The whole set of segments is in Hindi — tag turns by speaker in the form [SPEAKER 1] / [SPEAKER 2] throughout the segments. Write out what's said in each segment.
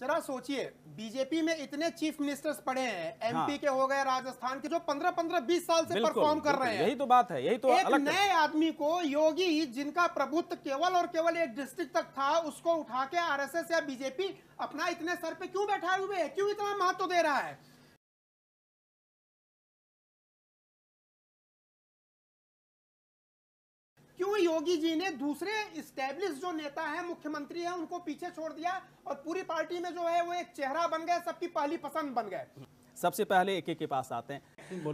[SPEAKER 1] जरा सोचिए बीजेपी में इतने चीफ मिनिस्टर्स पड़े हैं एमपी
[SPEAKER 2] हाँ।
[SPEAKER 1] के हो गए राजस्थान के जो 15 15 20 साल से परफॉर्म कर रहे हैं।
[SPEAKER 2] यही तो बात है यही तो
[SPEAKER 1] एक
[SPEAKER 2] अलग
[SPEAKER 1] नए आदमी को योगी जिनका प्रभुत्व केवल और केवल एक डिस्ट्रिक्ट तक था उसको उठा के आरएसएस या बीजेपी अपना इतने सर पे क्यों बैठाए हुए है? क्यों इतना महत्व दे रहा है? क्यों योगी जी ने दूसरे स्टैब्लिश जो नेता है मुख्यमंत्री है उनको पीछे छोड़ दिया और पूरी पार्टी में जो है वो एक चेहरा बन गए सबकी पहली पसंद बन गए।
[SPEAKER 2] सबसे पहले एक एक के पास आते हैं।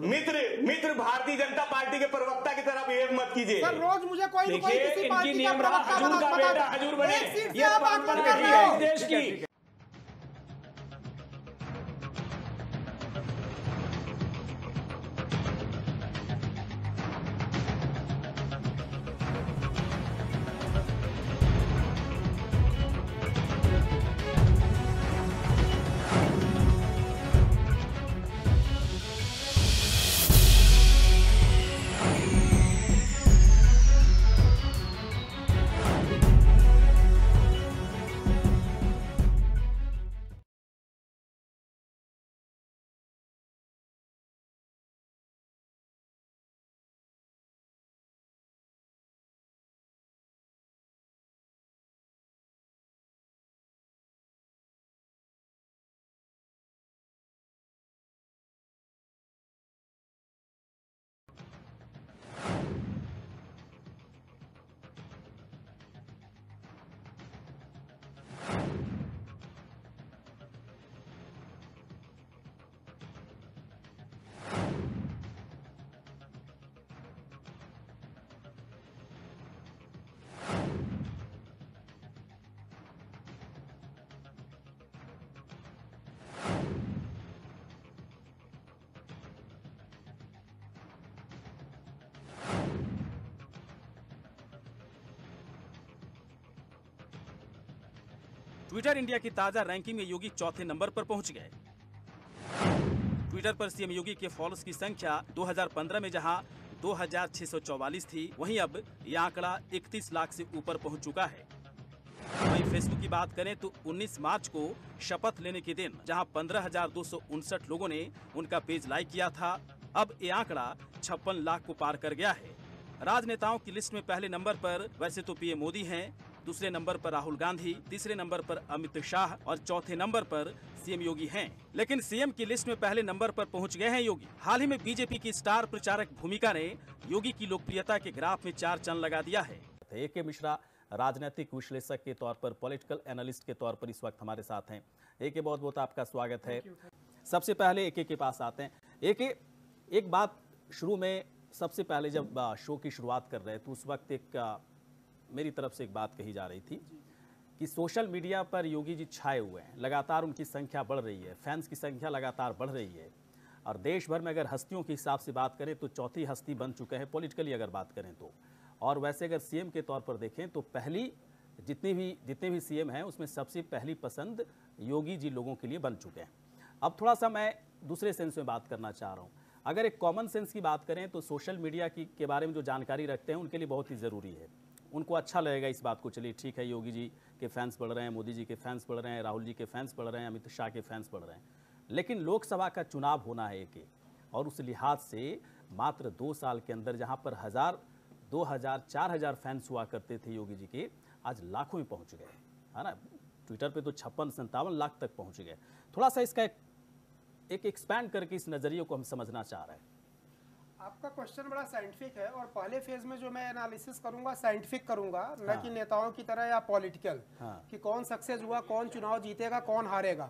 [SPEAKER 3] मित्र मित्र भारतीय जनता पार्टी के प्रवक्ता की तरफ़ ये मत कीजिए।
[SPEAKER 1] सर रोज मुझे कोई न कोई
[SPEAKER 4] देखिए
[SPEAKER 1] किसी
[SPEAKER 4] इनकी
[SPEAKER 1] पार्टी का प्रवक्ता
[SPEAKER 4] हजूर
[SPEAKER 1] बना
[SPEAKER 4] का
[SPEAKER 1] बता
[SPEAKER 2] ट्विटर इंडिया की ताज़ा रैंकिंग में योगी चौथे नंबर पर पहुँच गए। ट्विटर पर सीएम योगी के फॉलोअर्स की संख्या 2015 में जहाँ 2644 थी, वहीं अब यह आंकड़ा 31 लाख से ऊपर पहुँच चुका है। वहीं फेसबुक की बात करें तो 19 मार्च को शपथ लेने के दिन, जहाँ पंद्रह लोगों ने उनका पेज लाइक किया था, अब ये आंकड़ा छप्पन लाख को पार कर गया है। राजनेताओं की लिस्ट में पहले नंबर पर वैसे तो पीएम मोदी हैं दूसरे नंबर पर राहुल गांधी तीसरे नंबर पर अमित शाह और चौथे नंबर पर सीएम योगी हैं। लेकिन सीएम की लिस्ट में पहले नंबर पर पहुँच गए हैं योगी। हाल ही में बीजेपी की स्टार प्रचारक भूमिका ने योगी की लोकप्रियता के ग्राफ में चार चंद लगा दिया है। ए के मिश्रा राजनीतिक विश्लेषक के तौर पर पॉलिटिकल एनालिस्ट के तौर पर इस वक्त हमारे साथ हैं। ए के बहुत बहुत आपका स्वागत है। सबसे पहले ए के पास आते हैं। ए के एक बात शुरू में सबसे पहले जब शो की शुरुआत कर रहे थे उस वक्त एक मेरी तरफ़ से एक बात कही जा रही थी कि सोशल मीडिया पर योगी जी छाए हुए हैं। लगातार उनकी संख्या बढ़ रही है, फैंस की संख्या लगातार बढ़ रही है। और देश भर में अगर हस्तियों के हिसाब से बात करें तो चौथी हस्ती बन चुके हैं पॉलिटिकली अगर बात करें तो। और वैसे अगर सीएम के तौर पर देखें तो पहली, जितनी भी, जितने भी सीएम हैं, उसमें सबसे पहली पसंद योगी जी लोगों के लिए बन चुके हैं। अब थोड़ा सा मैं दूसरे सेंस में बात करना चाह रहा हूँ। अगर एक कॉमन सेंस की बात करें तो सोशल मीडिया की, के बारे में जो जानकारी रखते हैं, उनके लिए बहुत ही ज़रूरी है। उनको अच्छा लगेगा इस बात को। चलिए ठीक है योगी जी के फैंस बढ़ रहे हैं मोदी जी के फैंस बढ़ रहे हैं राहुल जी के फैंस बढ़ रहे हैं अमित शाह के फैंस बढ़ रहे हैं। लेकिन लोकसभा का चुनाव होना है एक एक और उस लिहाज से मात्र दो साल के अंदर जहाँ पर हज़ार दो हज़ार चार हज़ार फैंस हुआ करते थे योगी जी के आज लाखों में पहुँच गए। है ना? ट्विटर पे तो छप्पन संतावन लाख तक पहुँच गए। थोड़ा सा इसका एक, एक एक्सपैंड करके इस नज़रिए को हम समझना चाह रहे हैं।
[SPEAKER 1] आपका क्वेश्चन बड़ा साइंटिफिक है और पहले फ़ेज़ में जो मैं एनालिसिस करूँगा साइंटिफिक करूँगा न
[SPEAKER 2] हाँ।
[SPEAKER 1] कि नेताओं की तरह या पॉलिटिकल
[SPEAKER 2] हाँ।
[SPEAKER 1] कि कौन सक्सेस हुआ कौन चुनाव जीतेगा कौन हारेगा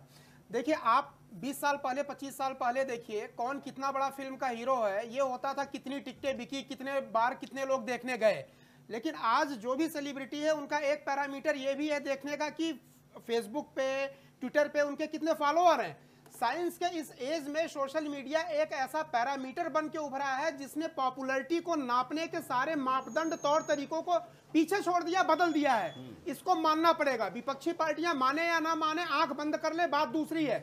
[SPEAKER 1] देखिए आप 20 साल पहले 25 साल पहले देखिए कौन कितना बड़ा फ़िल्म का हीरो है ये होता था कितनी टिकटें बिकी कितने बार कितने लोग देखने गए लेकिन आज जो भी सेलिब्रिटी है उनका एक पैरामीटर ये भी है देखने का कि फेसबुक पे ट्विटर पे उनके कितने फॉलोअर हैं साइंस के इस एज में सोशल मीडिया एक ऐसा पैरामीटर बन के उभरा है जिसने पॉपुलैरिटी को नापने के सारे मापदंड तौर तरीकों को पीछे छोड़ दिया बदल दिया है। इसको मानना पड़ेगा विपक्षी पार्टियाँ माने या ना माने आँख बंद कर ले बात दूसरी है।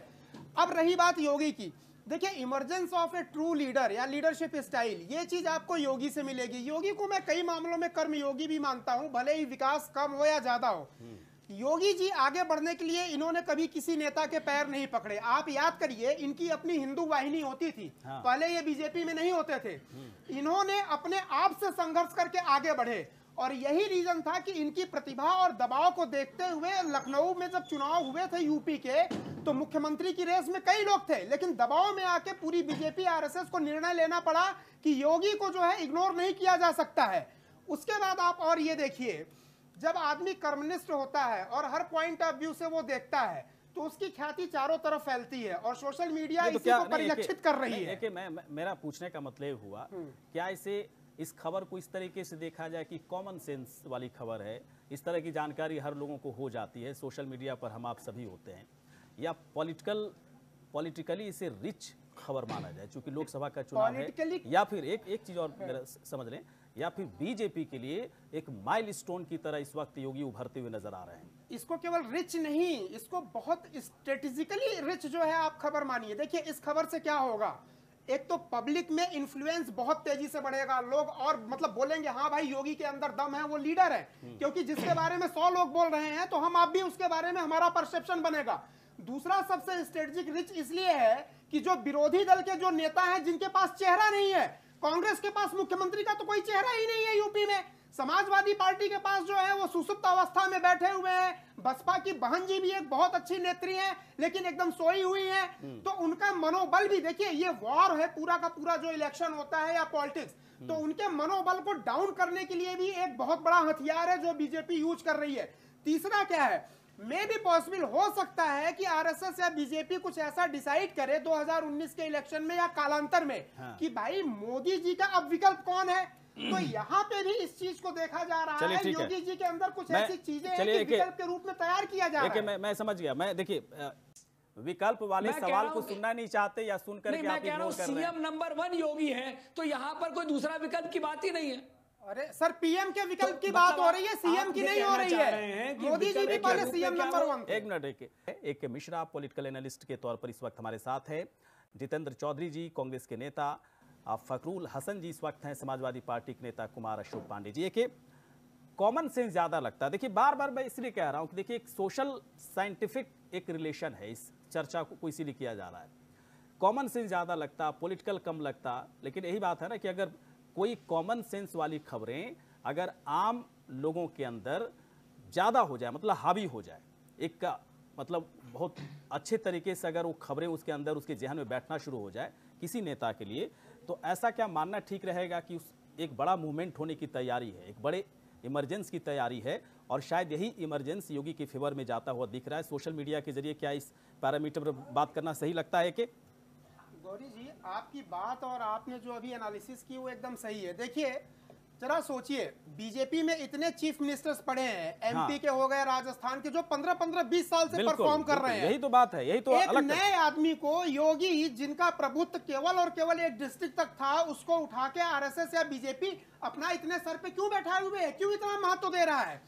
[SPEAKER 1] अब रही बात योगी की। देखिए emergence of a true leader या लीडरशिप स्टाइल ये चीज़ आपको योगी से मिलेगी। योगी को मैं कई मामलों में कर्म योगी भी मानता हूँ भले ही विकास कम हो या ज़्यादा हो। योगी जी आगे बढ़ने के लिए इन्होंने कभी किसी नेता के पैर नहीं पकड़े। आप याद करिए इनकी अपनी हिंदू वाहिनी होती थी।
[SPEAKER 2] हाँ।
[SPEAKER 1] पहले ये बीजेपी में नहीं होते थे। इन्होंने अपने आप से संघर्ष करके आगे बढ़े और यही रीजन था कि इनकी प्रतिभा और दबाव को देखते हुए लखनऊ में जब चुनाव हुए थे यूपी के तो मुख्यमंत्री की रेस में कई लोग थे लेकिन दबाव में आके पूरी बीजेपी आरएसएस को निर्णय लेना पड़ा कि योगी को जो है इग्नोर नहीं किया जा सकता है। उसके बाद आप और ये देखिए जब आदमी कर्मनिष्ठ होता है और हर पॉइंट ऑफ़ व्यू से वो देखता है तो उसकी ख्याति चारों तरफ़ फैलती है और सोशल मीडिया
[SPEAKER 2] तो
[SPEAKER 1] इसी को परिलक्षित कर रही है।
[SPEAKER 2] मैं, मैं- मेरा पूछने का मतलब हुआ क्या इसे इस खबर को इस तरीके से देखा जाए कि कॉमन सेंस वाली खबर है? इस तरह की जानकारी हर लोगों को हो जाती है सोशल मीडिया पर हम आप सभी होते हैं। या पॉलिटिकल पॉलिटिकली इसे रिच खबर माना जाए क्योंकि लोकसभा का चुनाव है। या फिर एक एक चीज़ और समझ लें या फिर बीजेपी के लिए एक माइल स्टोन की तरह इस वक्त योगी उभरते हुए नज़र आ रहे हैं।
[SPEAKER 1] इसको केवल रिच नहीं इसको बहुत स्ट्रेटेजिकली रिच जो है आप खबर मानिए। देखिए इस खबर से क्या होगा? एक तो पब्लिक में इन्फ्लुएंस बहुत तेज़ी से बढ़ेगा। लोग और मतलब बोलेंगे हाँ भाई योगी के अंदर दम है वो लीडर है। क्योंकि जिसके बारे में सौ लोग बोल रहे हैं तो हम आप भी उसके बारे में हमारा परसेप्शन बनेगा। दूसरा सबसे स्ट्रेटेजिक रिच इसलिए है कि जो विरोधी दल के जो नेता हैं जिनके पास चेहरा नहीं है कांग्रेस के पास मुख्यमंत्री का तो कोई चेहरा ही नहीं है यूपी में। समाजवादी पार्टी के पास जो है वो सुसुप्त अवस्था में बैठे हुए हैं। बसपा की बहन जी भी एक बहुत अच्छी नेत्री हैं लेकिन एकदम सोई हुई हैं। तो उनका मनोबल भी देखिए ये वॉर है पूरा का पूरा जो इलेक्शन होता है या पॉलिटिक्स तो उनके मनोबल को डाउन करने के लिए भी एक बहुत बड़ा हथियार है जो बीजेपी यूज़ कर रही है। तीसरा क्या है? मे भी पॉसिबल हो सकता है कि आरएसएस या बीजेपी कुछ ऐसा डिसाइड करे 2019 के इलेक्शन में या कालांतर में
[SPEAKER 2] हाँ।
[SPEAKER 1] कि भाई मोदी जी का अब विकल्प कौन है? तो यहाँ पे भी इस चीज़ को देखा जा रहा है
[SPEAKER 2] ठीक है।
[SPEAKER 1] योगी जी के अंदर कुछ ऐसी चीज़ें हैं कि विकल्प के रूप में तैयार किया जा रहा है।
[SPEAKER 2] मैं मैं समझ गया। मैं देखिए विकल्प वाले सवाल को सुनना नहीं चाहते या सुन
[SPEAKER 4] नहीं
[SPEAKER 2] करके
[SPEAKER 4] मैं
[SPEAKER 2] आप
[SPEAKER 4] कह रहा
[SPEAKER 2] इग्नोर कर रहे हैं।
[SPEAKER 4] सीएम नंबर वन योगी है तो यहाँ पर कोई दूसरा विकल्प की बात ही नहीं है।
[SPEAKER 1] अरे सर पीएम के विकल्प
[SPEAKER 4] तो
[SPEAKER 1] की बात
[SPEAKER 4] मतलब
[SPEAKER 1] हो रही है सीएम की नहीं हो रही
[SPEAKER 4] हैं।
[SPEAKER 1] मोदी जी भी पहले सीएम नंबर वन
[SPEAKER 2] एक मिनट एक मिश्रा पॉलिटिकल एनालिस्ट के तौर पर इस वक्त हमारे साथ है। जितेंद्र चौधरी जी कांग्रेस के नेता आ, फखरुल हसन जी इस वक्त हैं समाजवादी पार्टी के नेता कुमार अशोक पांडे जी। एक कॉमन सेंस ज़्यादा लगता है। देखिए बार बार मैं इसलिए कह रहा हूँ कि देखिए एक सोशल साइंटिफिक एक रिलेशन है इस चर्चा को इसीलिए किया जा रहा है। कॉमन सेंस ज़्यादा लगता पॉलिटिकल कम लगता लेकिन यही बात है ना कि अगर कोई कॉमन सेंस वाली खबरें अगर आम लोगों के अंदर ज़्यादा हो जाए मतलब हावी हो जाए, एक का मतलब बहुत अच्छे तरीके से अगर वो खबरें उसके अंदर, उसके जहन में बैठना शुरू हो जाए किसी नेता के लिए तो ऐसा क्या मानना ठीक रहेगा कि उस एक बड़ा मूवमेंट होने की तैयारी है, एक बड़े इमरजेंस की तैयारी है और शायद यही इमरजेंस योगी के फेवर में जाता हुआ दिख रहा है? सोशल मीडिया के ज़रिए क्या इस पैरामीटर पर बात करना सही लगता है कि?
[SPEAKER 1] गौरी जी आपकी बात और आपने जो अभी एनालिसिस की वो एकदम सही है। देखिए जरा सोचिए बीजेपी में इतने चीफ मिनिस्टर्स पड़े हैं एमपी
[SPEAKER 2] हाँ।
[SPEAKER 1] के हो गए राजस्थान के जो 15 15 20 साल से परफॉर्म कर रहे हैं।
[SPEAKER 2] यही तो बात है यही तो
[SPEAKER 1] एक
[SPEAKER 2] अलग
[SPEAKER 1] नए आदमी को योगी जिनका प्रभुत्व केवल और केवल एक डिस्ट्रिक्ट तक था उसको उठा के आरएसएस या बीजेपी अपना इतने सर पे क्यों बैठाए हुए है? क्यों इतना महत्व दे रहा है?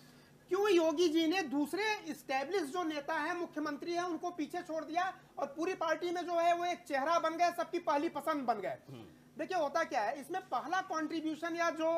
[SPEAKER 1] क्यों योगी जी ने दूसरे स्टैब्लिश जो नेता है मुख्यमंत्री है उनको पीछे छोड़ दिया और पूरी पार्टी में जो है वो एक चेहरा बन गए सबकी पहली पसंद बन गए। देखिए होता क्या है? इसमें पहला कंट्रीब्यूशन या जो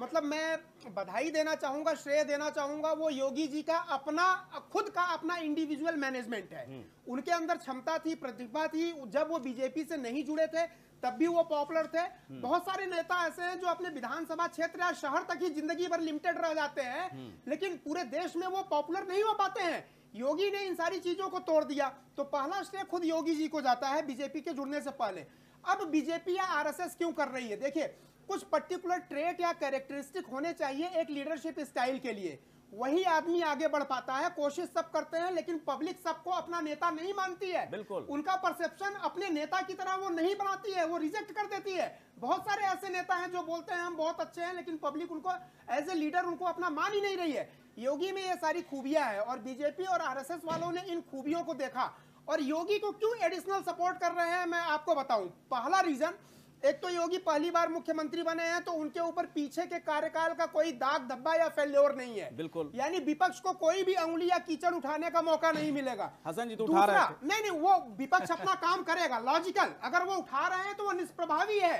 [SPEAKER 1] मतलब मैं बधाई देना चाहूँगा श्रेय देना चाहूँगा वो योगी जी का अपना खुद का अपना इंडिविजुअल मैनेजमेंट है। उनके अंदर क्षमता थी प्रतिभा थी जब वो बीजेपी से नहीं जुड़े थे तब भी वो पॉपुलर थे। बहुत सारे नेता ऐसे हैं जो अपने विधानसभा क्षेत्र या शहर तक ही ज़िंदगी भर लिमिटेड रह जाते हैं लेकिन पूरे देश में वो पॉपुलर नहीं हो पाते हैं। योगी ने इन सारी चीज़ों को तोड़ दिया। तो पहला श्रेय खुद योगी जी को जाता है बीजेपी के जुड़ने से पहले। अब बीजेपी या आरएसएस क्यों कर रही है? देखिए कुछ पर्टिकुलर ट्रेट या कैरेक्टरिस्टिक होने चाहिए एक लीडरशिप स्टाइल के लिए। वही आदमी आगे बढ़ पाता है कोशिश सब करते हैं लेकिन पब्लिक सबको अपना नेता नहीं मानती है।
[SPEAKER 2] बिल्कुल।
[SPEAKER 1] उनका परसेप्शन अपने नेता की तरह वो नहीं बनाती है वो रिजेक्ट कर देती है। बहुत सारे ऐसे नेता हैं जो बोलते हैं हम बहुत अच्छे हैं लेकिन पब्लिक उनको एज ए लीडर उनको अपना मान ही नहीं रही है। योगी में ये सारी खूबियाँ हैं और बीजेपी और आरएसएस वालों ने इन खूबियों को देखा। और योगी को क्यों एडिशनल सपोर्ट कर रहे हैं मैं आपको बताऊँ। पहला रीजन एक तो योगी पहली बार मुख्यमंत्री बने हैं तो उनके ऊपर पीछे के कार्यकाल का कोई दाग धब्बा या फेल्योर नहीं है।
[SPEAKER 2] बिल्कुल।
[SPEAKER 1] यानी विपक्ष को कोई भी अंगुली या कीचड़ उठाने का मौका नहीं मिलेगा।
[SPEAKER 2] हसन जी तो उठा रहे
[SPEAKER 1] दूसरा, नहीं नहीं वो विपक्ष अपना काम करेगा लॉजिकल। अगर वो उठा रहे हैं तो वो निष्प्रभावी है।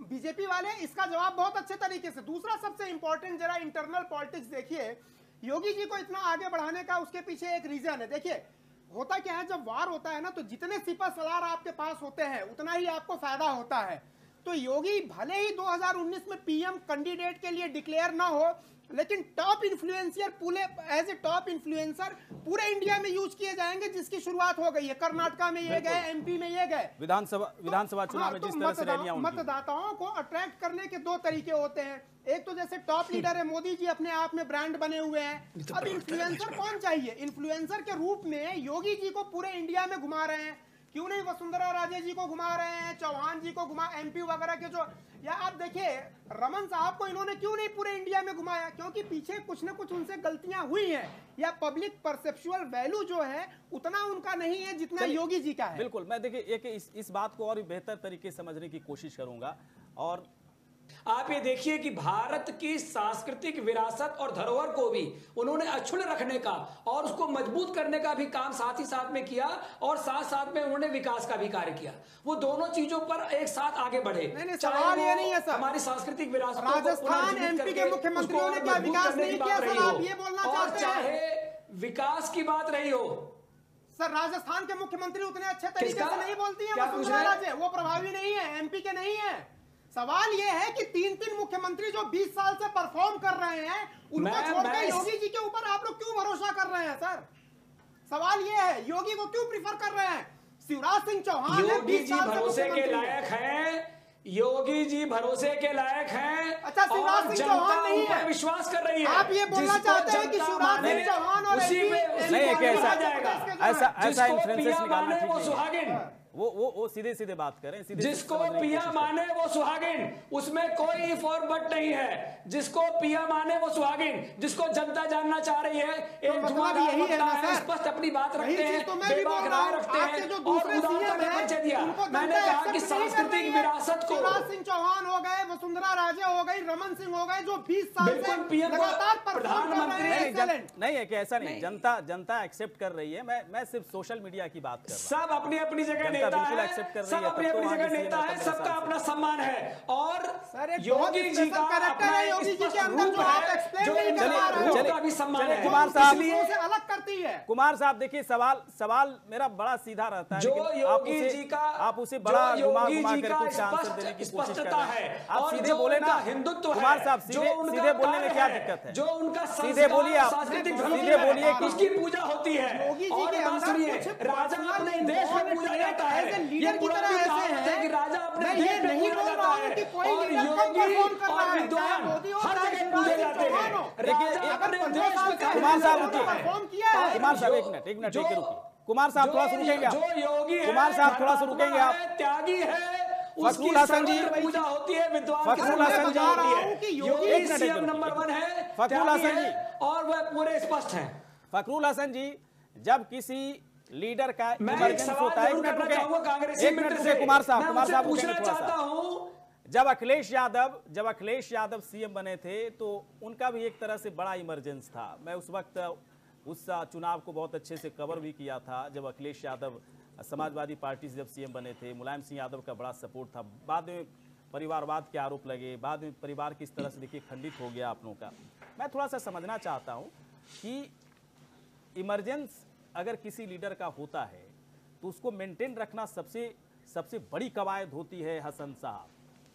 [SPEAKER 1] बीजेपी वाले इसका जवाब बहुत अच्छे तरीके से। दूसरा सबसे इंपॉर्टेंट जरा इंटरनल पॉलिटिक्स देखिए। योगी जी को इतना आगे बढ़ाने का उसके पीछे एक रीजन है। देखिए होता क्या है जब वार होता है ना तो जितने सिपा सलार आपके पास होते हैं उतना ही आपको फ़ायदा होता है। तो योगी भले ही 2019 में पीएम कैंडिडेट के लिए डिक्लेयर ना हो लेकिन टॉप इन्फ्लुएंसर पूरे एज ए टॉप इन्फ्लुएंसर पूरे इंडिया में यूज़ किए जाएँगे जिसकी शुरुआत हो गई है। कर्नाटका में ये गए एमपी में ये गए।
[SPEAKER 2] विधानसभा विधानसभा
[SPEAKER 1] तो-
[SPEAKER 2] चुनाव
[SPEAKER 1] हाँ,
[SPEAKER 2] में
[SPEAKER 1] तो
[SPEAKER 2] जिस तरह से रैलियाँ
[SPEAKER 1] मतदाताओं को अट्रैक्ट करने के दो तरीके होते हैं। एक तो जैसे टॉप लीडर है मोदी जी अपने आप में ब्रांड बने हुए हैं। अब इन्फ्लुएंसर कौन चाहिए? इन्फ्लुएंसर के रूप में योगी जी को पूरे इंडिया में घुमा रहे हैं। क्यों नहीं वसुंधरा राजे जी को घुमा रहे हैं चौहान जी को घुमा एमपी वगैरह के जो या आप देखिए रमन साहब को इन्होंने क्यों नहीं पूरे इंडिया में घुमाया? क्योंकि पीछे कुछ ना कुछ उनसे गलतियाँ हुई हैं। या पब्लिक परसेप्शुअल वैल्यू जो है उतना उनका नहीं है जितना योगी जी का है।
[SPEAKER 2] बिल्कुल मैं देखिए एक इस इस बात को और बेहतर तरीके से समझने की कोशिश करूँगा। और
[SPEAKER 4] आप ये देखिए कि भारत की सांस्कृतिक विरासत और धरोहर को भी उन्होंने अक्षुण रखने का और उसको मज़बूत करने का भी काम साथ ही साथ में किया और साथ साथ में उन्होंने विकास का भी कार्य किया। वो दोनों चीज़ों पर एक साथ आगे बढ़े।
[SPEAKER 1] सवाल ये नहीं है, सर।
[SPEAKER 4] हमारी सांस्कृतिक विरासत
[SPEAKER 1] राजस्थान, MP के मुख्यमंत्रियों ने क्या विकास नहीं किया, सर, आप ये बोलना चाहते हैं?
[SPEAKER 4] चाहे विकास की बात रही हो।
[SPEAKER 1] सर राजस्थान के मुख्यमंत्री उतने अच्छे तरीके से नहीं बोलती हैं? वो प्रभावी नहीं है एमपी के नहीं है। सवाल ये है कि तीन तीन मुख्यमंत्री जो 20 साल से परफॉर्म कर रहे हैं उनको छोड़कर
[SPEAKER 4] इस-
[SPEAKER 1] योगी जी के ऊपर आप लोग क्यों भरोसा कर रहे हैं सर? सवाल ये है योगी को क्यों प्रिफर कर रहे हैं? शिवराज सिंह चौहान
[SPEAKER 4] योगी जी
[SPEAKER 1] साल
[SPEAKER 4] भरोसे के लायक है योगी जी भरोसे के लायक हैं
[SPEAKER 1] अच्छा, शिवराज सिंह चौहान नहीं है।
[SPEAKER 4] विश्वास कर रही है।
[SPEAKER 1] आप ये बोलना चाहते हैं कि शिवराज सिंह चौहान और
[SPEAKER 4] उसी उसी
[SPEAKER 2] नहीं, ऐसा-
[SPEAKER 4] जाएगा
[SPEAKER 2] ऐसा ऐसा इन्फ्लुएंसेस निकालना ठीक नहीं है। वो वो वो सीधे सीधे बात करें सीधे सीधे
[SPEAKER 4] जिसको पिया माने वो सुहागिन उसमें कोई इफ़ और बट नहीं है। जिसको पिया माने वो सुहागिन जिसको जनता जानना चाह रही है एक
[SPEAKER 1] मतलब
[SPEAKER 4] धुआंधार
[SPEAKER 1] यही है ना, सर।
[SPEAKER 4] स्पष्ट अपनी बात रखते हैं
[SPEAKER 1] तो मैं भी बोल
[SPEAKER 4] बेबाक
[SPEAKER 1] रहा
[SPEAKER 4] राय
[SPEAKER 1] हूँ।
[SPEAKER 4] रखते हैं
[SPEAKER 1] जो
[SPEAKER 4] और
[SPEAKER 1] दूसरे सीएम हैं,
[SPEAKER 4] दिया। मैंने कहा कि सांस्कृतिक विरासत को
[SPEAKER 1] शिवराज सिंह चौहान हो गए वसुंधरा राजे हो गई रमन सिंह हो गए जो 20 साल से लगातार
[SPEAKER 4] प्रधानमंत्री
[SPEAKER 2] नहीं, है कि ऐसा नहीं जनता जनता एक्सेप्ट कर रही है। मैं मैं सिर्फ़ सोशल मीडिया की बात कर
[SPEAKER 4] सब अपनी अपनी जगह नेता है
[SPEAKER 2] accept कर रही
[SPEAKER 4] सब अपनी
[SPEAKER 2] तो
[SPEAKER 4] अपनी जगह
[SPEAKER 2] की
[SPEAKER 4] नेता है सबका अपना सम्मान है। और योगी जी का अपना
[SPEAKER 1] योगी जी के अंदर जो आप नहीं कर
[SPEAKER 4] इनका
[SPEAKER 1] पा रहे।
[SPEAKER 4] रूप का भी सम्मान है।
[SPEAKER 2] कुमार साहब-
[SPEAKER 1] से अलग करती है।
[SPEAKER 2] कुमार साहब देखिए सवाल सवाल मेरा बड़ा सीधा रहता है
[SPEAKER 4] जो योगी जी का
[SPEAKER 2] आप उसे बड़ा घुमा
[SPEAKER 4] योगी
[SPEAKER 2] घुमा
[SPEAKER 4] जी
[SPEAKER 2] कर कुछ आंसर देने की कोशिश कर
[SPEAKER 4] स्पष्टता
[SPEAKER 2] रहे हैं। आप सीधे बोले ना
[SPEAKER 4] हिंदुत्व
[SPEAKER 2] कुमार साहब
[SPEAKER 4] जो
[SPEAKER 2] सीधे सीधे बोलने में क्या दिक्कत है?
[SPEAKER 4] जो उनका
[SPEAKER 2] सीधे बोलिए आप।
[SPEAKER 1] सीधे
[SPEAKER 2] बोलिए कि
[SPEAKER 4] उसकी पूजा होती है।
[SPEAKER 1] योगी जी के
[SPEAKER 4] बात
[SPEAKER 1] अंदर
[SPEAKER 4] राजा अपने देश में पूजा जाता है ये पुरानी कहावत है। कि राजा अपने देश जाता
[SPEAKER 1] है।
[SPEAKER 4] और योगी और विद्वान हर जगह पूजे जाते हैं। अपने देश
[SPEAKER 2] कुमार साहब रुकिए।
[SPEAKER 1] परफॉर्म किया।
[SPEAKER 4] और
[SPEAKER 2] कुमार साहब एक मिनट एक मिनट रुकिए। कुमार साहब थोड़ा सा रुकेंगे आप।
[SPEAKER 4] जो योगी
[SPEAKER 2] कुमार साहब थोड़ा सा रुकेंगे आप।
[SPEAKER 4] त्यागी है उसकी
[SPEAKER 2] हसन जी-
[SPEAKER 4] पूजा होती है विद्वान की
[SPEAKER 2] हसन जी-
[SPEAKER 1] हूँ योगी-
[SPEAKER 4] सीएम नंबर वन है
[SPEAKER 2] फखरुल हसन जी।
[SPEAKER 4] और वह पूरे स्पष्ट है।
[SPEAKER 2] फखरुल हसन जी जब किसी लीडर का इमरजेंसी होता है। कुमार साहब कुमार साहब
[SPEAKER 4] पूछना चाहता हूँ
[SPEAKER 2] जब अखिलेश यादव जब अखिलेश यादव सीएम बने थे तो उनका भी एक तरह से बड़ा इमरजेंस था। मैं उस वक्त उस चुनाव को बहुत अच्छे से कवर भी किया था जब अखिलेश यादव समाजवादी पार्टी से जब सीएम बने थे। मुलायम सिंह यादव का बड़ा सपोर्ट था। बाद में परिवारवाद के आरोप लगे। बाद में परिवार किस तरह से देखिए खंडित हो गया आप लोगों का। मैं थोड़ा सा समझना चाहता हूँ कि इमरजेंस अगर किसी लीडर का होता है तो उसको मेंटेन रखना सबसे सबसे बड़ी कवायद होती है हसन साहब।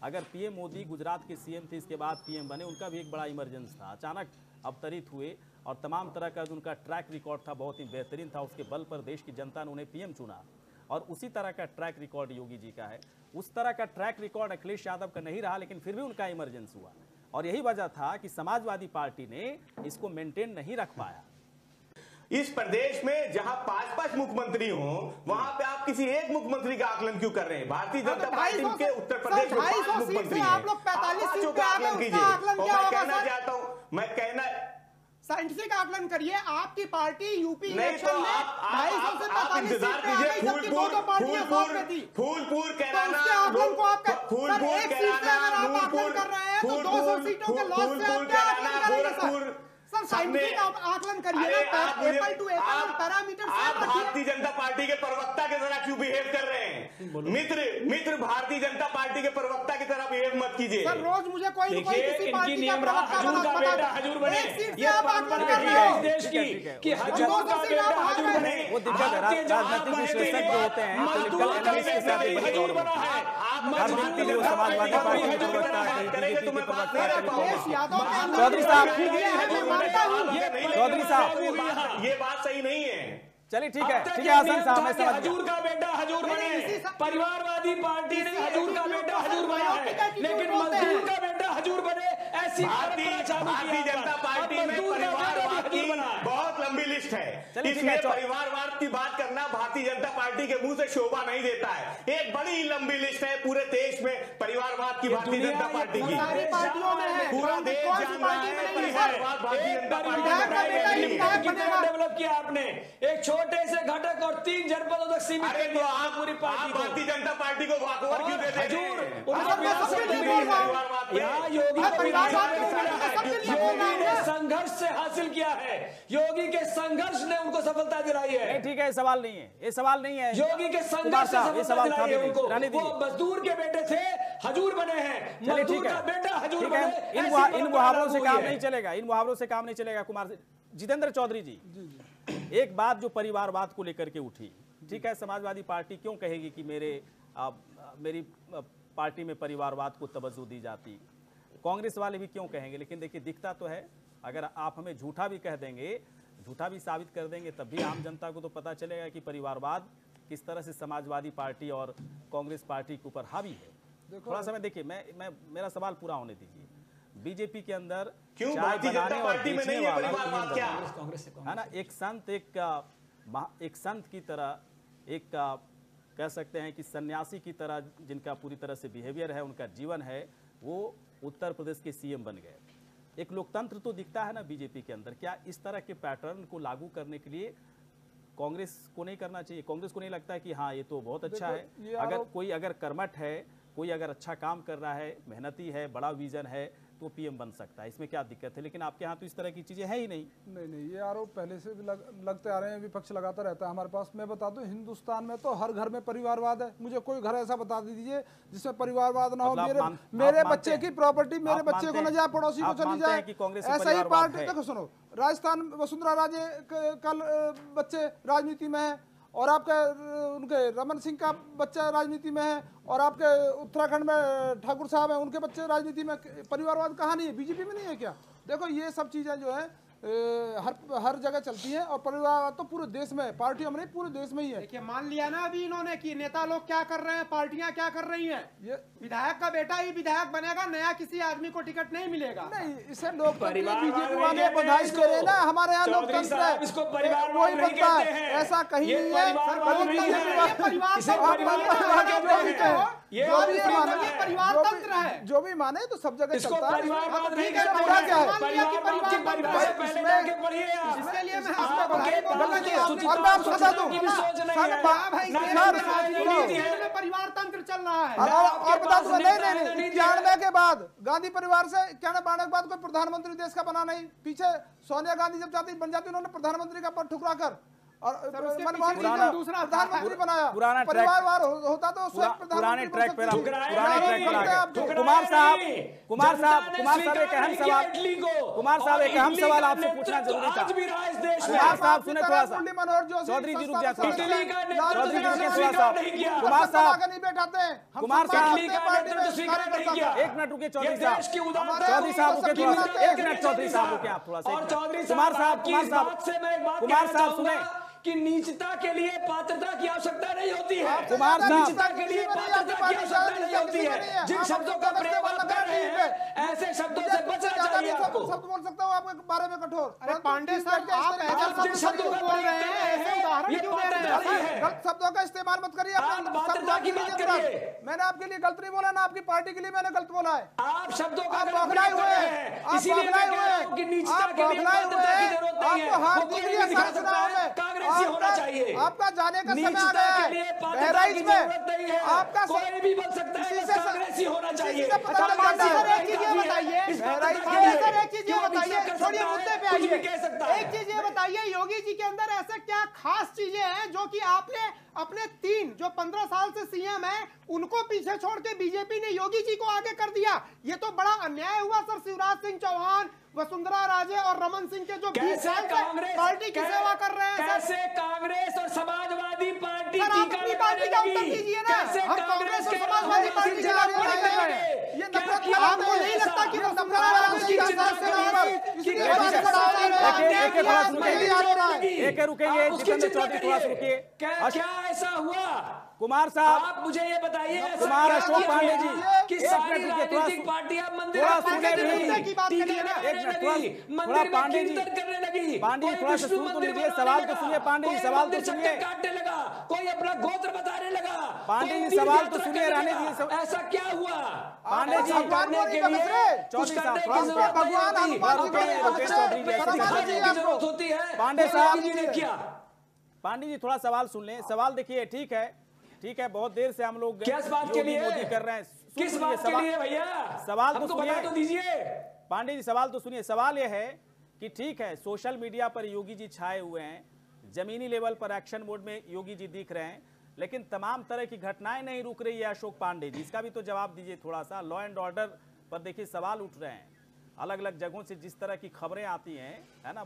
[SPEAKER 2] अगर पीएम मोदी गुजरात के सीएम थे, इसके बाद पीएम बने, उनका भी एक बड़ा इमरजेंस था। अचानक अवतरित हुए और तमाम तरह का जो उनका ट्रैक रिकॉर्ड था, बहुत ही बेहतरीन था, उसके बल पर देश की जनता ने उन्हें पीएम चुना। और उसी तरह का ट्रैक रिकॉर्ड योगी जी का है। उस तरह का ट्रैक रिकॉर्ड अखिलेश यादव का नहीं रहा, लेकिन फिर भी उनका इमरजेंस हुआ। और यही वजह था कि समाजवादी पार्टी ने इसको मेंटेन नहीं रख पाया।
[SPEAKER 3] इस प्रदेश में जहाँ पाँच पाँच मुख्यमंत्री हो वहाँ पे आप किसी एक मुख्यमंत्री का आकलन क्यों कर रहे हैं? भारतीय
[SPEAKER 1] हाँ,
[SPEAKER 3] जनता
[SPEAKER 1] तो
[SPEAKER 3] पार्टी के उत्तर प्रदेश में
[SPEAKER 1] सर, 250
[SPEAKER 3] पाँच मुख्यमंत्री
[SPEAKER 1] आप लोग 45
[SPEAKER 3] आप
[SPEAKER 1] सीट
[SPEAKER 3] पाँचों
[SPEAKER 1] पे
[SPEAKER 3] का आकलन कीजिए। और मैं कहना चाहता हूँ मैं कहना
[SPEAKER 1] साइंटिफिक आकलन करिए आपकी पार्टी यूपी इलेक्शन
[SPEAKER 3] तो
[SPEAKER 1] में ढाई सौ से पैंतालीस
[SPEAKER 3] फूलपुर फूलपुर फूलपुर
[SPEAKER 1] तो आकलन को आप
[SPEAKER 3] फूलपुर
[SPEAKER 1] सर, एक सीट पे अगर आप
[SPEAKER 3] कैराना
[SPEAKER 1] कर रहे हैं तो 200 सीटों के लॉस से आप क्या आकलन करेंगे सर? सर,
[SPEAKER 3] आपने
[SPEAKER 1] IMD का आकलन करिए ना, एप्पल टू एप्पल पैरामीटर
[SPEAKER 3] आप भारतीय जनता पार्टी के प्रवक्ता के जरा क्यों बिहेव कर रहे हैं? मित्र मित्र भारतीय जनता पार्टी के प्रवक्ता की तरह बिहेव मत कीजिए।
[SPEAKER 1] सर रोज मुझे कोई न कोई किसी पार्टी
[SPEAKER 4] नियम रहा हजूर का बेटा हजूर बने।
[SPEAKER 1] एक
[SPEAKER 4] ये परंपरा रही है। इस देश की कि हजूर का बेटा हजूर बने।
[SPEAKER 2] वो दिक्कत है, राजनीतिक विश्लेषक जो होते हैं,
[SPEAKER 4] का
[SPEAKER 2] साथ
[SPEAKER 4] ही।
[SPEAKER 2] एक
[SPEAKER 4] है
[SPEAKER 2] हर समाजवादी पार्टी के प्रवक्ता है,
[SPEAKER 3] है,
[SPEAKER 2] बीजेपी
[SPEAKER 3] तो
[SPEAKER 2] के प्रवक्ता है, साहब।
[SPEAKER 1] हैं, हूँ।
[SPEAKER 2] चौधरी साहब।
[SPEAKER 3] ये बात सही नहीं है।
[SPEAKER 2] चलिए ठीक है ठीक है हसन साहब मैं समझ
[SPEAKER 4] हजूर का बेटा हजूर बने। परिवारवादी पार्टी ने हजूर का बेटा हजूर बना है। लेकिन मजदूर का बेटा हजूर बने ऐसी
[SPEAKER 3] भारतीय जनता पार्टी में
[SPEAKER 4] मजदूर का बेटा भी
[SPEAKER 3] परिवारवाद की
[SPEAKER 4] हजूर बना
[SPEAKER 3] बहुत लंबी लिस्ट है। इसलिए परिवारवाद की बात करना भारतीय जनता पार्टी के मुँह से शोभा नहीं देता है। एक बड़ी लंबी लिस्ट है पूरे देश में परिवारवाद की भारतीय जनता पार्टी की।
[SPEAKER 1] सारी पार्टियों में
[SPEAKER 3] पूरा देश जान रहा है परिवारवाद भारतीय जनता पार्टी
[SPEAKER 1] विधायक का बेटा ही।
[SPEAKER 3] में
[SPEAKER 1] विधायक बनेगा।
[SPEAKER 4] डेवलप किया आपने? एक छोटे से घटक और तीन जनपदों तक सीमित
[SPEAKER 3] अरे
[SPEAKER 4] कर
[SPEAKER 3] तो
[SPEAKER 4] दिया
[SPEAKER 3] आप
[SPEAKER 4] पूरी पार्टी को।
[SPEAKER 3] भारतीय जनता पार्टी को वाकओवर क्यों देते
[SPEAKER 4] हजूर
[SPEAKER 3] हैं?
[SPEAKER 4] उनका
[SPEAKER 3] आप
[SPEAKER 1] मैं
[SPEAKER 3] यहाँ
[SPEAKER 1] सबके
[SPEAKER 3] सबके
[SPEAKER 1] लिए
[SPEAKER 3] लिए
[SPEAKER 1] बोल रहा हूँ।
[SPEAKER 3] परिवारवाद
[SPEAKER 4] योगी योगी ने संघर्ष से हासिल किया है। योगी के संघर्ष ने उनको सफलता दिलाई है।
[SPEAKER 2] ठीक है ये सवाल नहीं है। ये सवाल नहीं है।
[SPEAKER 4] योगी के संघर्ष से
[SPEAKER 2] ये
[SPEAKER 4] सफलता
[SPEAKER 2] सवाल था
[SPEAKER 4] दिलाई है उनको। वो मजदूर के बेटे थे हजूर बने हैं। मजदूर का बेटा हजूर बने
[SPEAKER 2] इन मुहावरों से काम नहीं चलेगा। इन मुहावरों से काम नहीं चलेगा। कुमार जितेंद्र चौधरी जी। एक बात जो परिवारवाद को लेकर के उठी ठीक है समाजवादी पार्टी क्यों कहेगी कि मेरे आ, मेरी पार्टी में परिवारवाद को तवज्जो दी जाती? कांग्रेस वाले भी क्यों कहेंगे? लेकिन देखिए दिखता तो है अगर आप हमें झूठा भी कह देंगे झूठा भी साबित कर देंगे तब भी आम जनता को तो पता चलेगा कि परिवारवाद किस तरह से समाजवादी पार्टी और कांग्रेस पार्टी के ऊपर हावी है। थोड़ा समय देखिए मैं मैं मेरा सवाल पूरा होने दीजिए। बीजेपी के अंदर
[SPEAKER 3] क्यों भारतीय जनता पार्टी में नहीं है
[SPEAKER 2] तीन
[SPEAKER 3] क्या?
[SPEAKER 4] कांग्रेस से
[SPEAKER 2] है ना एक संत एक एक संत की तरह एक कह सकते हैं कि सन्यासी की तरह जिनका पूरी तरह से बिहेवियर है उनका जीवन है वो उत्तर प्रदेश के सीएम बन गए। एक लोकतंत्र तो दिखता है ना बीजेपी के अंदर। क्या इस तरह के पैटर्न को लागू करने के लिए कांग्रेस को नहीं करना चाहिए? कांग्रेस को नहीं लगता है कि हाँ ये तो बहुत अच्छा है। अगर कोई अगर कर्मठ है कोई अगर अच्छा काम कर रहा है मेहनती है बड़ा विजन है तो पीएम बन सकता है। इसमें क्या दिक्कत है? लेकिन आपके यहाँ तो इस तरह की चीज़ें है ही नहीं।
[SPEAKER 5] नहीं नहीं ये आरोप पहले से भी लग, लगते आ रहे हैं विपक्ष लगाता रहता है हमारे पास। मैं बता दूँ हिंदुस्तान में तो हर घर में परिवारवाद है। मुझे कोई घर ऐसा बता दीजिए जिसमें परिवारवाद ना हो।
[SPEAKER 2] मतलब
[SPEAKER 5] मेरे मेरे बच्चे की प्रॉपर्टी मेरे बच्चे को न जाए पड़ोसी को चली जाए।
[SPEAKER 2] कांग्रेस
[SPEAKER 5] ऐसा ही पार्टी देखो सुनो राजस्थान वसुंधरा राजे कल बच्चे राजनीति में है। और आपका उनके रमन सिंह का बच्चा राजनीति में है और आपके उत्तराखंड में ठाकुर साहब हैं, उनके बच्चे राजनीति में, परिवारवाद कहाँ नहीं है, बीजेपी में नहीं है क्या? देखो, ये सब चीज़ें जो है हर हर जगह चलती है और परिवारवाद तो पूरे देश में है। पार्टियों में पूरे देश में ही है।
[SPEAKER 1] देखिए मान लिया ना अभी इन्होंने कि नेता लोग क्या कर रहे हैं पार्टियाँ क्या कर रही हैं?
[SPEAKER 5] ये
[SPEAKER 1] विधायक का बेटा ही विधायक बनेगा नया किसी आदमी को टिकट नहीं मिलेगा।
[SPEAKER 5] नहीं इसे लोग बीजेपी वाले बधाई रहे ना हमारे यहाँ लोकतंत्र है।
[SPEAKER 4] नहीं
[SPEAKER 5] बनता है। ऐसा कहीं नहीं है।
[SPEAKER 1] परिवार तंत्र है, जो भी
[SPEAKER 4] ये
[SPEAKER 1] जो
[SPEAKER 5] जो
[SPEAKER 1] भी
[SPEAKER 5] भी
[SPEAKER 1] माने,
[SPEAKER 5] माने
[SPEAKER 1] परिवार
[SPEAKER 5] जो भी-
[SPEAKER 1] तंत्र है।
[SPEAKER 5] जो भी माने तो सब जगह चलता है।
[SPEAKER 1] परिवार तंत्र इसके लिए मैं
[SPEAKER 4] आपको
[SPEAKER 5] और मैं आपको बता दूँ, सर,
[SPEAKER 4] है,
[SPEAKER 1] परिवार चल रहा है।
[SPEAKER 5] और, बता दूँ नहीं नहीं। इक्यानवे के बाद गांधी परिवार से इक्यानवे बानवे के बाद कोई प्रधानमंत्री देश का बना नहीं। पीछे सोनिया गांधी जब जाती बन जाती उन्होंने प्रधानमंत्री का पद ठुकरा कर और मनमोहन सिंह
[SPEAKER 1] पुराना- दूसरा
[SPEAKER 5] प्रधानमंत्री बनाया
[SPEAKER 2] पुराना ट्रैक-
[SPEAKER 5] परिवारवाद होता तो
[SPEAKER 2] पुरा,
[SPEAKER 5] स्वयं
[SPEAKER 2] पुराने
[SPEAKER 5] प्रधानमंत्री
[SPEAKER 2] ट्रैक
[SPEAKER 5] बन
[SPEAKER 2] पर हम पुराने ट्रैक पर आ गए कुमार साहब कुमार साहब
[SPEAKER 4] ने
[SPEAKER 2] कुमार साहब एक अहम सवाल कुमार साहब एक अहम सवाल आपसे पूछना ज़रूरी था।
[SPEAKER 4] आज भी रहा इस देश में।
[SPEAKER 2] कुमार साहब सुने थोड़ा सा।
[SPEAKER 5] मनोहर जोशी
[SPEAKER 2] चौधरी जी रुक जाए चौधरी जी
[SPEAKER 4] नेतृत्व
[SPEAKER 2] थोड़ा
[SPEAKER 4] स्वीकार
[SPEAKER 2] सा।
[SPEAKER 4] नहीं किया।
[SPEAKER 2] कुमार साहब। कुमार साहब-
[SPEAKER 4] इटली का नेतृत्व स्वीकार नहीं किया।
[SPEAKER 2] एक मिनट रुकिए
[SPEAKER 4] ये
[SPEAKER 2] चौधरी
[SPEAKER 4] देश की
[SPEAKER 2] साहब
[SPEAKER 4] उदारता
[SPEAKER 2] चौधरी साहब रुके थोड़ा सा। एक मिनट चौधरी साहब रुके आप थोड़ा सा
[SPEAKER 4] और चौधरी साहब
[SPEAKER 2] कुमार साहब कुमार साहब
[SPEAKER 4] बात से मैं एक बात
[SPEAKER 2] कुमार साहब। सुने
[SPEAKER 4] कि नीचता के लिए पात्रता की आवश्यकता नहीं होती है। नीचता के लिए पात्रता की आवश्यकता नहीं होती है। जिन शब्दों का प्रयोग आप कर रहे हैं ऐसे शब्दों से बचना चाहिए आपको।
[SPEAKER 5] शब्द बोल सकता हूँ आपके बारे में कठोर।
[SPEAKER 1] अरे पांडे
[SPEAKER 5] सर
[SPEAKER 1] आप ऐसे शब्दों
[SPEAKER 4] का
[SPEAKER 1] बोल रहे हैं
[SPEAKER 4] ये पात्रता
[SPEAKER 1] है।
[SPEAKER 5] गलत शब्दों का इस्तेमाल मत करिए पात्रता
[SPEAKER 4] की बात करिए।
[SPEAKER 5] मैंने आपके लिए गलत नहीं बोला ना आपकी पार्टी के लिए मैंने गलत बोला है।
[SPEAKER 4] आप शब्दों का
[SPEAKER 5] बौखलाए हुए हैं।
[SPEAKER 4] इसीलिए मैं कह रहा हूँ कि नीचता के लिए पात्रता की ज़रूरत नहीं है।
[SPEAKER 5] आपको हार दिख रही है।
[SPEAKER 4] कांग्रेस इमरजेंसी
[SPEAKER 5] होना
[SPEAKER 4] चाहिए।
[SPEAKER 5] आपका जाने का समय आ
[SPEAKER 4] रहा
[SPEAKER 5] है। बहराइच में आपका
[SPEAKER 4] कोई भी बोल सकता है कांग्रेसी होना चाहिए।
[SPEAKER 1] एक चीज़ ये बताइए। एक चीज़ ये बताइए छोड़िए मुद्दे पे आइए। एक चीज़ ये बताइए योगी जी के अंदर ऐसा क्या खास चीज़ें हैं जो कि आपने अपने तीन जो पंद्रह साल से सीएम है उनको पीछे छोड़ के बीजेपी ने योगी जी को आगे कर दिया। ये तो बड़ा अन्याय हुआ सर शिवराज सिंह चौहान वसुंधरा राजे और रमन सिंह के जो बीस साल से पार्टी की सेवा कर रहे हैं
[SPEAKER 4] कैसे कांग्रेस और समाजवादी पार्टी
[SPEAKER 1] सर आप अपनी पार्टी का उत्तर दीजिए ना। हम कांग्रेस और समाजवादी पार्टी की
[SPEAKER 4] बात
[SPEAKER 1] कर
[SPEAKER 4] रहे हैं।
[SPEAKER 5] ये नफरत
[SPEAKER 1] आपको नहीं लगता कि वसुंधरा राजे की
[SPEAKER 5] कर रहे हैं।
[SPEAKER 2] एक एक रुकेंगे जितेंद्र चौधरी थोड़ा सा रुकिए
[SPEAKER 4] क्या ऐसा हुआ
[SPEAKER 2] कुमार साहब
[SPEAKER 4] आप मुझे ये बताइए
[SPEAKER 2] कुमार अशोक पांडे जी
[SPEAKER 4] कि सारी राजनीतिक पार्टियाँ मंदिर
[SPEAKER 2] थोड़ा पांडे जी पांडे जी थोड़ा सा सुन तो लीजिए सवाल तो सुनिए पांडे जी सवाल तो सुनिए
[SPEAKER 4] काटने लगा कोई अपना गोत्र बताने लगा
[SPEAKER 2] पांडे जी सवाल तो सुनिए रहने दीजिए
[SPEAKER 4] ऐसा क्या हुआ
[SPEAKER 2] पांडे जी
[SPEAKER 4] करने
[SPEAKER 5] के
[SPEAKER 4] लिए
[SPEAKER 2] चौधरी साहब
[SPEAKER 5] भगवान
[SPEAKER 2] चौधरी
[SPEAKER 4] ज़रूरत होती है।
[SPEAKER 2] पांडे साहब
[SPEAKER 4] जी ने किया?
[SPEAKER 2] पांडे जी थोड़ा सवाल सुन लें। सवाल देखिए ठीक है। ठीक है बहुत देर से हम लोग
[SPEAKER 4] किस बात के लिए?
[SPEAKER 2] मोदी कर रहे हैं
[SPEAKER 4] किस बात के लिए भैया?
[SPEAKER 2] सवाल तो
[SPEAKER 4] बता तो दीजिए।
[SPEAKER 2] पांडे जी सवाल तो सुनिए। सवाल यह है कि ठीक है सोशल मीडिया पर योगी जी छाए हुए हैं। जमीनी लेवल पर एक्शन मोड में योगी जी दिख रहे हैं। लेकिन तमाम तरह की घटनाएँ नहीं रुक रही है अशोक पांडे जी। इसका भी तो जवाब दीजिए थोड़ा सा। लॉ एंड ऑर्डर पर देखिए सवाल उठ रहे हैं। अलग अलग जगहों से जिस तरह की खबरें आती हैं है ना?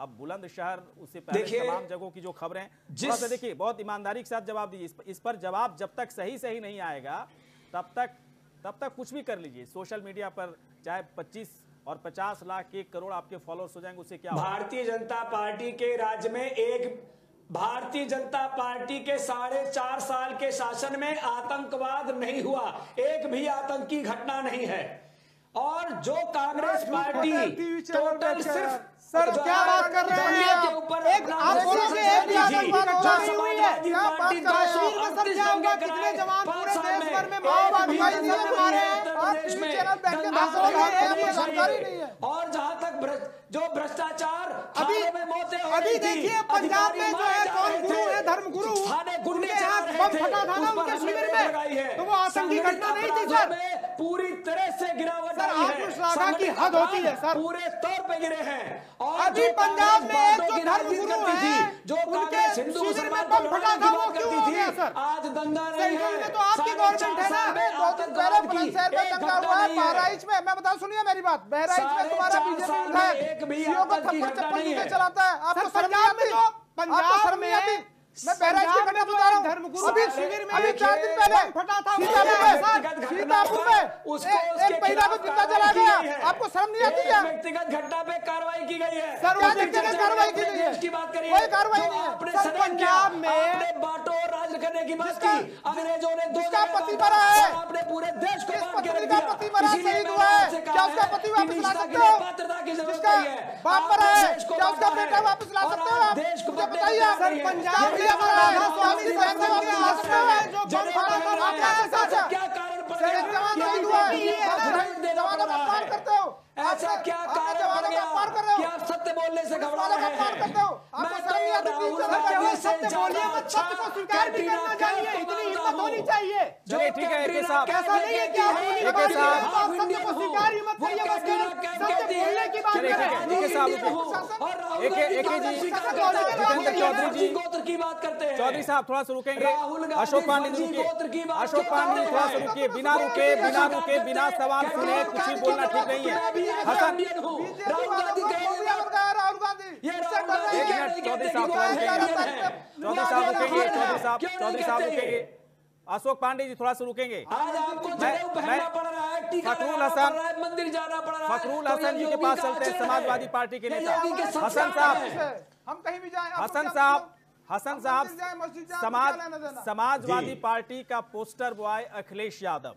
[SPEAKER 2] अब बुलंदशहर उससे पहले तमाम जगहों की जो खबरें
[SPEAKER 4] जिस
[SPEAKER 2] देखिए बहुत ईमानदारी के साथ जवाब दीजिए। इस पर जवाब जब तक सही सही नहीं आएगा तब तक तब तक कुछ भी कर लीजिए। सोशल मीडिया पर चाहे 25 और 50 लाख एक करोड़ आपके फॉलोअर्स हो जाएँगे उससे क्या
[SPEAKER 4] भारतीय जनता पार्टी के राज्य में एक भारतीय जनता पार्टी के साढ़े चार साल के शासन में आतंकवाद नहीं हुआ। एक भी आतंकी घटना नहीं है। और जो कांग्रेस पार्टी टोटल सिर्फ़
[SPEAKER 1] सर क्या बात कर रहे हैं आप?
[SPEAKER 4] ऊपर
[SPEAKER 1] एक आप बोलोगे एक लाख हुई है?
[SPEAKER 5] क्या बात कर रहे हैं?
[SPEAKER 1] हो सर क्या
[SPEAKER 4] होगा
[SPEAKER 1] कितने जवान पूरे देश भर में माओवादी मारे
[SPEAKER 4] हैं।
[SPEAKER 5] आप टीवी चैनल पे के भाषण कर रहे हैं
[SPEAKER 4] सरकारी
[SPEAKER 5] नहीं है।
[SPEAKER 4] और जहाँ तक जो भ्रष्टाचार
[SPEAKER 1] अभी अभी देखिए पंजाब में जो है कौन गुरु है? धर्म गुरु उनके
[SPEAKER 4] हाथ
[SPEAKER 1] बम फटा था ना उनके शिविर में तो वो आतंकी घटना नहीं थी सर।
[SPEAKER 4] पूरी तरह से गिरावट आई है।
[SPEAKER 1] की हद होती है सर।
[SPEAKER 4] पूरे तौर पे गिरे हैं। और
[SPEAKER 1] अभी पंजाब में एक जो
[SPEAKER 4] धर्म गुरु
[SPEAKER 1] है
[SPEAKER 4] जो
[SPEAKER 1] उनके
[SPEAKER 4] हिंदू मुसलमान
[SPEAKER 1] था वो क्यों हो गया सर?
[SPEAKER 4] आज दंगा नहीं है।
[SPEAKER 1] तो आपकी गवर्नमेंट है ना?
[SPEAKER 5] दो दिन पहले बुलंदशहर में दंगा हुआ है। बहराइच में। मैं बता सुनिए मेरी बात। बहराइच में तुम्हारा बीजेपी विधायक सीओ को थप्पड़ चप्पल चलाता है। आपको सरकार
[SPEAKER 1] तो में तो
[SPEAKER 5] आती
[SPEAKER 1] पंजाब
[SPEAKER 5] में नहीं
[SPEAKER 1] मैं
[SPEAKER 5] बहराइच के घटना बता रहा हूँ। अभी
[SPEAKER 1] शिविर में
[SPEAKER 5] अभी चार दिन पहले
[SPEAKER 1] फटा था
[SPEAKER 5] सीतापुर में सीतापुर में
[SPEAKER 4] उसको
[SPEAKER 5] एक महिला को ज़िंदा जला आपको शर्म नहीं आती है?
[SPEAKER 4] व्यक्तिगत घटना पे कार्रवाई की गई है।
[SPEAKER 1] सर वो
[SPEAKER 5] व्यक्तिगत कार्रवाई की गई है।
[SPEAKER 4] की
[SPEAKER 5] कोई कार्रवाई नहीं
[SPEAKER 1] अपने
[SPEAKER 4] सदन
[SPEAKER 1] पंजाब में
[SPEAKER 4] बांटो राज करने की बात की अंग्रेज़ों ने दो का
[SPEAKER 5] पति मरा है।
[SPEAKER 4] अपने पूरे देश को
[SPEAKER 5] पत्नी के पति मरा शहीद हुआ है? क्या उसका पति वापस ला सकते हो?
[SPEAKER 4] पात्रता की ज़रूरत है।
[SPEAKER 5] बाप मरा है। क्या उसका
[SPEAKER 4] बेटा
[SPEAKER 5] वापस ला सकते हो बताइए
[SPEAKER 1] पंजाब
[SPEAKER 5] क्या
[SPEAKER 4] कारण
[SPEAKER 5] करते हो
[SPEAKER 4] ऐसा क्या कारण
[SPEAKER 5] बन
[SPEAKER 4] गया? कि आप सत्य बोलने से घबरा रहे
[SPEAKER 5] हैं?
[SPEAKER 4] मैं तो राहुल गांधी से
[SPEAKER 1] जाने
[SPEAKER 4] अच्छा
[SPEAKER 1] कैटरीना कैफ को
[SPEAKER 2] मानता हूँ। जो कैटरीना
[SPEAKER 1] कैफ नहीं कहती है आप सत्य को स्वीकार ही इंडियन हो। वो कैटरीना कैफ कहती है। कि बात करें
[SPEAKER 2] हम इंडियन हो। और राहुल गांधी स्वीकार चौधरी जी
[SPEAKER 4] गोत्र की बात करते हैं।
[SPEAKER 2] चौधरी साहब थोड़ा सा रुकेंगे। अशोक पांडे जी
[SPEAKER 4] गोत्र की बात
[SPEAKER 2] अशोक पांडे थोड़ा सा रुकिए बिना रुके बिना रुके बिना सवाल सुने कुछ भी बोलना ठीक नहीं है
[SPEAKER 4] राहुल गांधी
[SPEAKER 5] राहुल गांधी।
[SPEAKER 2] चौधरी अशोक पांडे जी थोड़ा सा रुकेंगे। फखरुल
[SPEAKER 4] फखरूल
[SPEAKER 2] हसन
[SPEAKER 4] मंदिर जाना पड़ रहा है।
[SPEAKER 2] फखरूल हसन जी के पास चलते हैं समाजवादी पार्टी के नेता। हसन साहब
[SPEAKER 5] हम कहीं भी जाए
[SPEAKER 2] हसन साहब हसन साहब समाज समाजवादी पार्टी का पोस्टर बॉय अखिलेश यादव।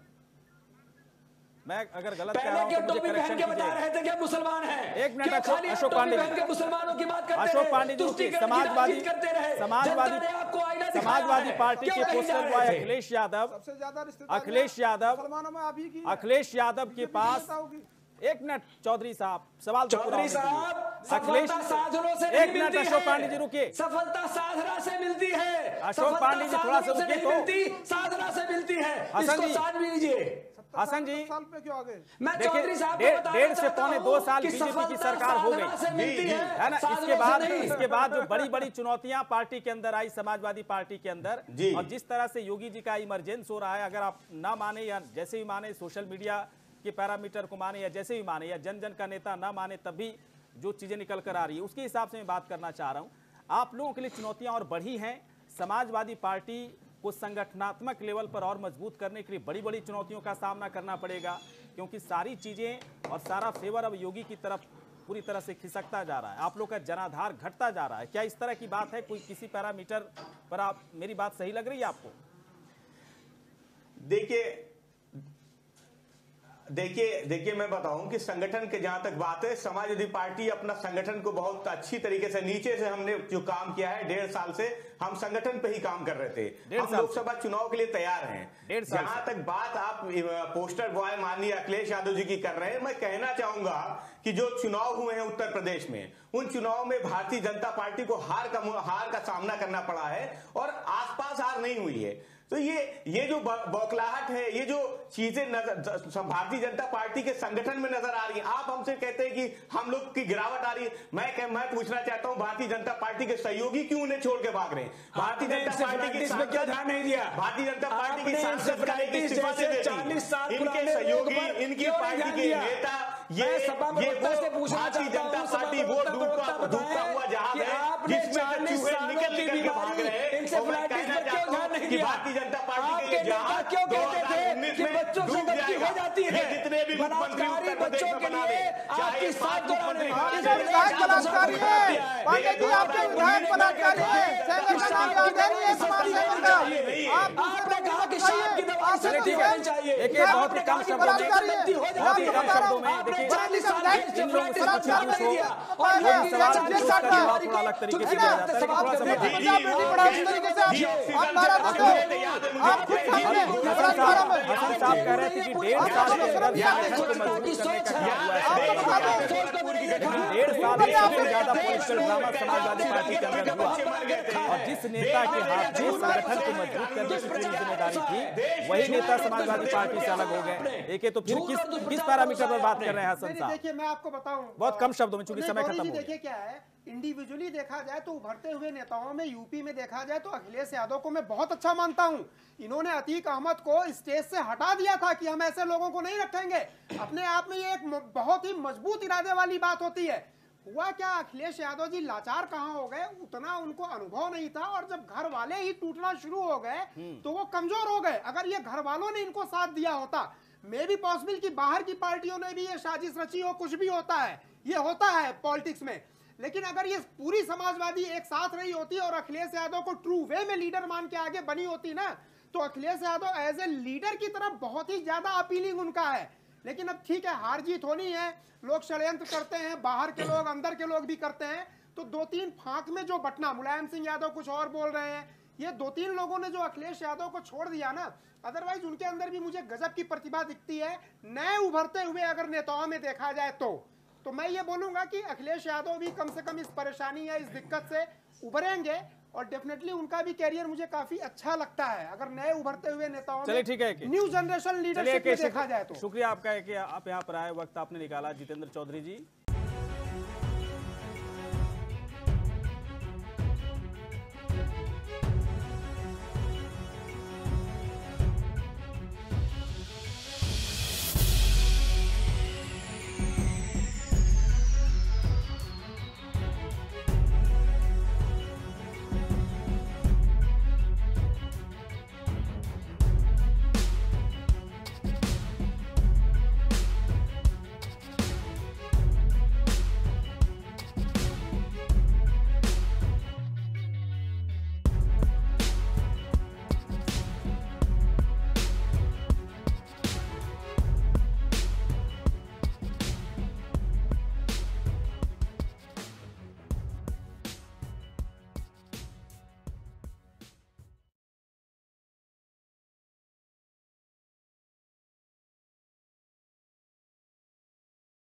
[SPEAKER 2] मैं अगर गलत कह रहा
[SPEAKER 4] पहले
[SPEAKER 2] हूँ तो मुझे
[SPEAKER 4] टोपी पहन
[SPEAKER 2] करेक्शन
[SPEAKER 4] के बता रहे थे कि मुसलमान है।
[SPEAKER 2] एक मिनट, अशोक- पांडे जी।
[SPEAKER 4] पहन के मुसलमानों की बात करते
[SPEAKER 2] अशोक पांडे जी
[SPEAKER 4] की
[SPEAKER 2] समाजवादी
[SPEAKER 4] करते रहे।
[SPEAKER 2] समाजवादी
[SPEAKER 4] आपको आईना
[SPEAKER 2] समाजवादी पार्टी के पोस्टर बॉय अखिलेश यादव।
[SPEAKER 5] सबसे ज़्यादा रिश्तेदार
[SPEAKER 2] अखिलेश यादव
[SPEAKER 5] मुसलमानों में आप ही की
[SPEAKER 2] अखिलेश यादव के पास। एक मिनट चौधरी साहब सवाल तो
[SPEAKER 4] चौधरी साहब सफलता साधनों से
[SPEAKER 2] एक मिनट अशोक पांडे जी रुकिए।
[SPEAKER 4] सफलता साधना से मिलती है।
[SPEAKER 2] अशोक पांडे जी थोड़ा सा रुकिए तो।
[SPEAKER 4] साधना से मिलती है।
[SPEAKER 2] हसन जी।
[SPEAKER 4] साध भी लीजिए।
[SPEAKER 2] हसन जी।
[SPEAKER 5] साल पे क्यों आगे
[SPEAKER 4] मैं चौधरी साहब को
[SPEAKER 2] डेढ़- से पौने दो साल बीजेपी की सरकार हो गई।
[SPEAKER 4] मिलती है
[SPEAKER 2] है ना? इसके बाद इसके बाद जो बड़ी बड़ी चुनौतियाँ पार्टी के अंदर आई समाजवादी पार्टी के अंदर। और जिस तरह से योगी जी का इमरजेंस हो रहा है अगर आप ना माने या जैसे भी माने सोशल मीडिया के पैरामीटर को माने या जैसे भी माने या जन जन का नेता ना माने, तब भी जो चीज़ें निकल कर आ रही है, उसके हिसाब से मैं बात करना चाह रहा हूँ। आप लोगों के लिए चुनौतियाँ और बढ़ी हैं। समाजवादी पार्टी को संगठनात्मक लेवल पर और मज़बूत करने के लिए बड़ी बड़ी चुनौतियों का सामना करना पड़ेगा, क्योंकि सारी चीज़ें और सारा फेवर अब योगी की तरफ़ पूरी तरह से खिसकता जा रहा है। आप लोग का जनाधार घटता जा रहा है। क्या इस तरह की बात है? कोई किसी पैरामीटर पर आप, मेरी बात सही लग रही है आपको?
[SPEAKER 3] देखिए देखिए देखिए मैं बताऊँ कि संगठन के जहाँ तक बात है समाजवादी पार्टी अपना संगठन को बहुत अच्छी तरीके से नीचे से हमने जो काम किया है डेढ़ साल से हम संगठन पे ही काम कर रहे थे। हम लोकसभा चुनाव के लिए तैयार हैं। जहाँ तक बात आप पोस्टर बॉय माननीय अखिलेश यादव जी की कर रहे हैं मैं कहना चाहूँगा कि जो चुनाव हुए हैं उत्तर प्रदेश में उन चुनाव में भारतीय जनता पार्टी को हार का हार का सामना करना पड़ा है और आसपास हार नहीं हुई है। तो ये ये जो बौखलाहट है ये जो चीज़ें नज़र भारतीय जनता पार्टी के संगठन में नज़र आ रही है। आप हमसे कहते हैं कि हम लोग की गिरावट आ रही है। मैं कह, मैं पूछना चाहता हूँ भारतीय जनता पार्टी के सहयोगी क्यों उन्हें छोड़ के भाग रहे हैं? भारतीय जनता पार्टी की
[SPEAKER 4] पे क्यों ध्यान नहीं दिया?
[SPEAKER 3] भारतीय जनता पार्टी की सांसद का एक
[SPEAKER 4] encephalitis
[SPEAKER 3] इस्तीफा दे
[SPEAKER 4] जैसे
[SPEAKER 3] देती
[SPEAKER 4] 40 साल
[SPEAKER 3] इनके सहयोगी इनकी पार्टी के नेता ये
[SPEAKER 4] सभा
[SPEAKER 3] ये
[SPEAKER 4] से पूछना
[SPEAKER 3] भारतीय जनता पार्टी वो डूबता हुआ जहाज़ है जिसमें से
[SPEAKER 4] 40
[SPEAKER 3] निकल निकल के भाग रहे हैं हूँ कि भारतीय जनता पार्टी के
[SPEAKER 4] नेता क्यों कहते थे कि बच्चों से गलती हो जाती है?
[SPEAKER 3] जितने भी
[SPEAKER 4] बलात्कारी बच्चों के लिए आपकी साथ दौरान
[SPEAKER 5] विधायक बलात्कारी है। पांडे जी आपके विधायक बलात्कारी है ही
[SPEAKER 4] आपने कहा कि शाम की दवाई से ठीक
[SPEAKER 5] तो
[SPEAKER 4] चाहिए।
[SPEAKER 2] देखिए, बहुत ही कम शब्दों में-
[SPEAKER 4] हो
[SPEAKER 2] बहुत ही। कम शब्दों में देखिए,
[SPEAKER 4] 40 साल
[SPEAKER 5] विधायक
[SPEAKER 4] के
[SPEAKER 2] इन लोगों से
[SPEAKER 4] encephalitis
[SPEAKER 2] कुछ
[SPEAKER 4] पर
[SPEAKER 2] पूछो,
[SPEAKER 4] दिया।
[SPEAKER 5] और
[SPEAKER 4] और
[SPEAKER 5] ये
[SPEAKER 4] ये
[SPEAKER 2] सवाल
[SPEAKER 5] जेल
[SPEAKER 2] पूछने
[SPEAKER 5] काट
[SPEAKER 2] का
[SPEAKER 5] रहा है।
[SPEAKER 2] जवाब थोड़ा अलग तरीके से
[SPEAKER 5] है ना?
[SPEAKER 2] दिया जाता है, लेकिन थोड़ा सा
[SPEAKER 5] बेटी
[SPEAKER 2] बताइए।
[SPEAKER 5] बचाओ बेटी पढ़ाओ इस तरीके से आप आप नारा दो आप खुद सामने
[SPEAKER 2] हसन
[SPEAKER 5] बलात्कारों
[SPEAKER 2] साहब
[SPEAKER 5] में
[SPEAKER 2] हसन साहब कह रहे थे कि डेढ़ साल है में ज़्यादा समाजवादी पार्टी के अंदर हुआ और जिस नेता के हाथ में संगठन को मज़बूत करने की पूरी ज़िम्मेदारी थी वही नेता समाजवादी पार्टी से अलग हो गए एक तो फिर किस किस पैरामीटर पर बात कर रहे हैं हसन साहब
[SPEAKER 1] मैं आपको बताऊँ
[SPEAKER 2] बहुत कम शब्दों में, चूँकि समय खत्म हो।
[SPEAKER 1] देखिए क्या है इंडिविजुअली देखा जाए तो उभरते हुए नेताओं में यूपी में देखा जाए तो अखिलेश यादव को मैं बहुत अच्छा मानता हूँ। इन्होंने अतीक अहमद को स्टेज से हटा दिया था कि हम ऐसे लोगों को नहीं रखेंगे। अपने आप में ये एक बहुत ही मज़बूत इरादे वाली बात होती है। हुआ क्या अखिलेश यादव जी लाचार कहाँ हो गए? उतना उनको अनुभव नहीं था और जब घर वाले ही टूटना शुरू हो गए तो वो कमज़ोर हो गए। अगर ये घर वालों ने इनको साथ दिया होता मे भी पॉसिबल कि बाहर की पार्टियों ने भी ये साजिश रची हो, कुछ भी होता है। ये होता है पॉलिटिक्स में। लेकिन अगर ये पूरी समाजवादी एक साथ रही होती और अखिलेश यादव को ट्रू वे में लीडर मान के आगे बनी होती ना तो Akhilesh Yadav as a leader की तरफ़ बहुत ही ज़्यादा अपीलिंग उनका है। लेकिन अब ठीक है, हार जीत होनी है। लोग षड्यंत्र करते हैं, बाहर के लोग, अंदर के लोग भी करते हैं। तो दो तीन फांक में जो बटना, मुलायम सिंह यादव कुछ और बोल रहे हैं। ये दो तीन लोगों ने जो अखिलेश यादव को छोड़ दिया ना अदरवाइज़ उनके अंदर भी मुझे गजब की प्रतिभा दिखती है। नए उभरते हुए अगर नेताओं में देखा जाए तो। तो मैं ये बोलूँगा कि अखिलेश यादव भी कम से कम इस परेशानी या इस दिक्कत से उभरेंगे और डेफिनेटली उनका भी कैरियर मुझे काफ़ी अच्छा लगता है। अगर नए उभरते हुए नेताओं
[SPEAKER 2] चलिए ठीक है
[SPEAKER 1] न्यू जनरेशन लीडरशिप देखा जाए तो।
[SPEAKER 2] शुक्रिया आपका है कि आप यहाँ पर आए वक्त आपने निकाला जितेंद्र चौधरी जी।